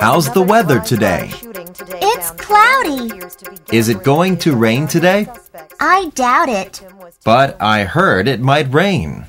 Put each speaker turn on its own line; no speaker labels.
How's the weather today?
It's cloudy.
Is it going to rain today?
I doubt it.
But I heard it might rain.